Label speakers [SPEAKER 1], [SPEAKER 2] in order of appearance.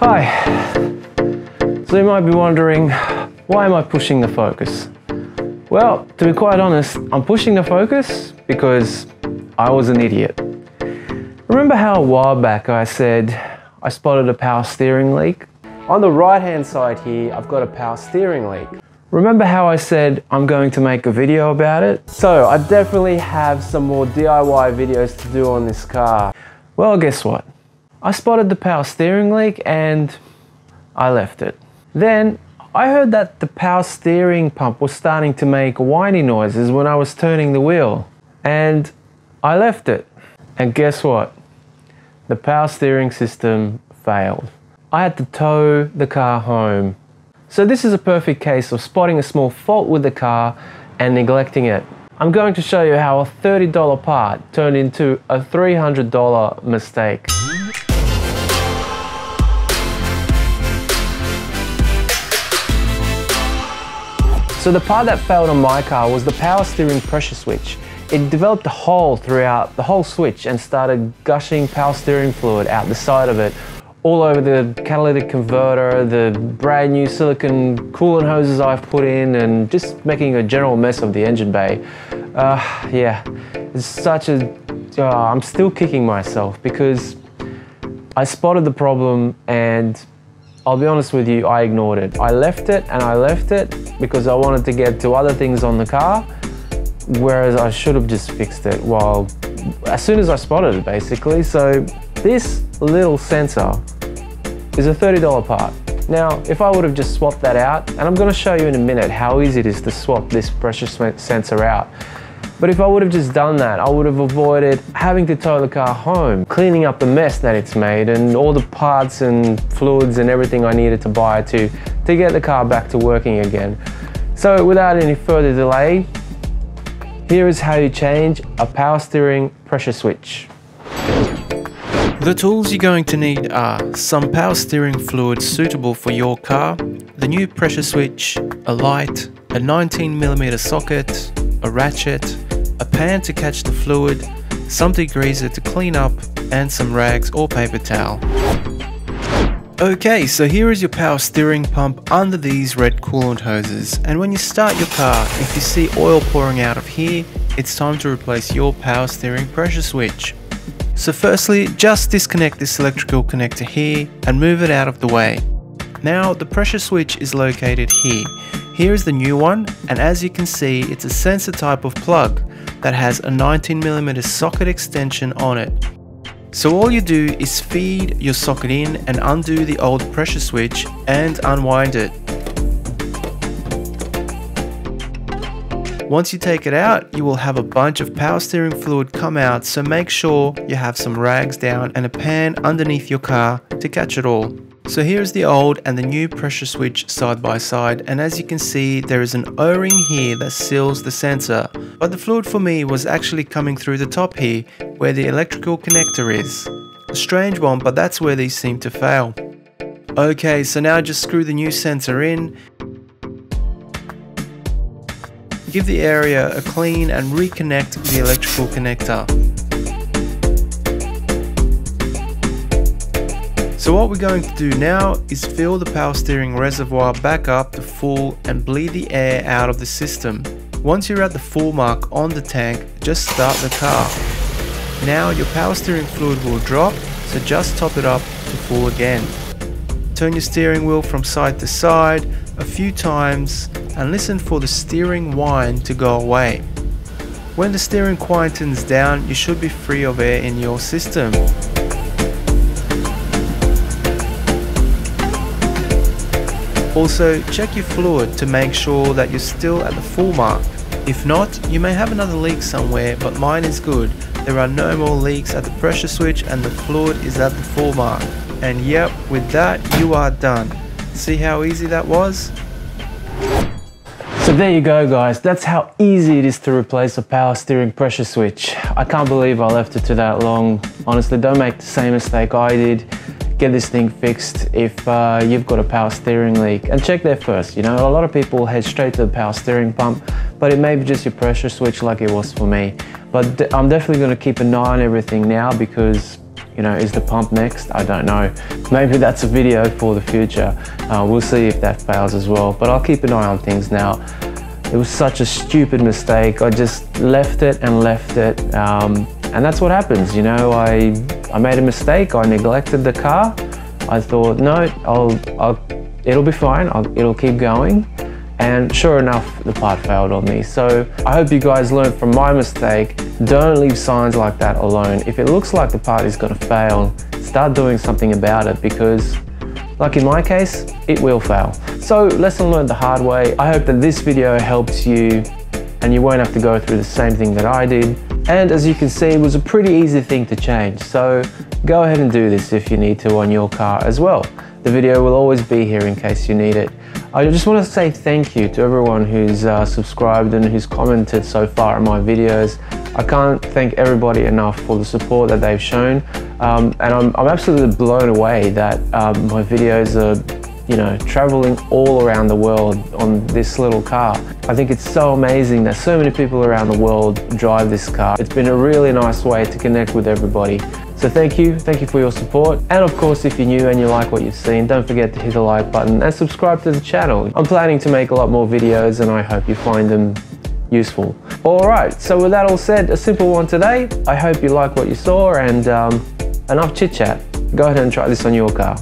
[SPEAKER 1] Hi. So you might be wondering, why am I pushing the focus? Well, to be quite honest, I'm pushing the focus because I was an idiot. Remember how a while back I said I spotted a power steering leak? On the right hand side here, I've got a power steering leak. Remember how I said I'm going to make a video about it? So I definitely have some more DIY videos to do on this car. Well, guess what? I spotted the power steering leak and I left it. Then I heard that the power steering pump was starting to make whiny noises when I was turning the wheel and I left it. And guess what? The power steering system failed. I had to tow the car home. So this is a perfect case of spotting a small fault with the car and neglecting it. I'm going to show you how a $30 part turned into a $300 mistake. So the part that failed on my car was the power steering pressure switch. It developed a hole throughout the whole switch and started gushing power steering fluid out the side of it all over the catalytic converter, the brand new silicon coolant hoses I've put in and just making a general mess of the engine bay. Uh, yeah, it's such a, uh, I'm still kicking myself because I spotted the problem and I'll be honest with you, I ignored it. I left it and I left it because I wanted to get to other things on the car, whereas I should have just fixed it while, as soon as I spotted it basically. So this little sensor is a $30 part. Now, if I would have just swapped that out, and I'm gonna show you in a minute how easy it is to swap this pressure sensor out. But if I would have just done that, I would have avoided having to tow the car home, cleaning up the mess that it's made and all the parts and fluids and everything I needed to buy to, to get the car back to working again. So without any further delay, here is how you change a power steering pressure switch.
[SPEAKER 2] The tools you're going to need are some power steering fluid suitable for your car, the new pressure switch, a light, a 19mm socket, a ratchet, a pan to catch the fluid, some degreaser to clean up, and some rags or paper towel. Okay, so here is your power steering pump under these red coolant hoses and when you start your car, if you see oil pouring out of here, it's time to replace your power steering pressure switch. So firstly, just disconnect this electrical connector here and move it out of the way. Now the pressure switch is located here. Here is the new one and as you can see it's a sensor type of plug that has a 19mm socket extension on it. So all you do is feed your socket in and undo the old pressure switch and unwind it. Once you take it out, you will have a bunch of power steering fluid come out, so make sure you have some rags down and a pan underneath your car to catch it all. So here's the old and the new pressure switch side by side and as you can see there is an o-ring here that seals the sensor but the fluid for me was actually coming through the top here where the electrical connector is. A strange one but that's where these seem to fail. Okay so now just screw the new sensor in Give the area a clean and reconnect the electrical connector. So what we're going to do now is fill the power steering reservoir back up to full and bleed the air out of the system. Once you're at the full mark on the tank, just start the car. Now your power steering fluid will drop, so just top it up to full again. Turn your steering wheel from side to side a few times and listen for the steering whine to go away. When the steering quietens down, you should be free of air in your system. Also, check your fluid to make sure that you're still at the full mark. If not, you may have another leak somewhere, but mine is good. There are no more leaks at the pressure switch and the fluid is at the full mark. And yep, with that, you are done. See how easy that was?
[SPEAKER 1] So there you go guys, that's how easy it is to replace a power steering pressure switch. I can't believe I left it to that long. Honestly, don't make the same mistake I did. get this thing fixed if uh, you've got a power steering leak and check there first. You know, a lot of people head straight to the power steering pump, but it may be just your pressure switch like it was for me. But I'm definitely going to keep an eye on everything now because you know, is the pump next? I don't know. Maybe that's a video for the future. Uh, we'll see if that fails as well, but I'll keep an eye on things now. It was such a stupid mistake. I just left it and left it. Um, and that's what happens, you know, I, I made a mistake, I neglected the car. I thought, no, I'll, I'll it'll be fine, I'll, it'll keep going. And sure enough, the part failed on me. So I hope you guys learned from my mistake. Don't leave signs like that alone. If it looks like the part is gonna fail, start doing something about it because like in my case, it will fail. So lesson learned the hard way. I hope that this video helps you and you won't have to go through the same thing that I did. And as you can see, it was a pretty easy thing to change. So go ahead and do this if you need to on your car as well. The video will always be here in case you need it. I just want to say thank you to everyone who's uh, subscribed and who's commented so far on my videos. I can't thank everybody enough for the support that they've shown. Um, and I'm, I'm, absolutely blown away that um, my videos are you know, traveling all around the world on this little car. I think it's so amazing that so many people around the world drive this car. It's been a really nice way to connect with everybody. So thank you, thank you for your support. And of course, if you're new and you like what you've seen, don't forget to hit the like button and subscribe to the channel. I'm planning to make a lot more videos and I hope you find them useful. All right, so with that all said, a simple one today. I hope you like what you saw and um, enough chit chat. Go ahead and try this on your car.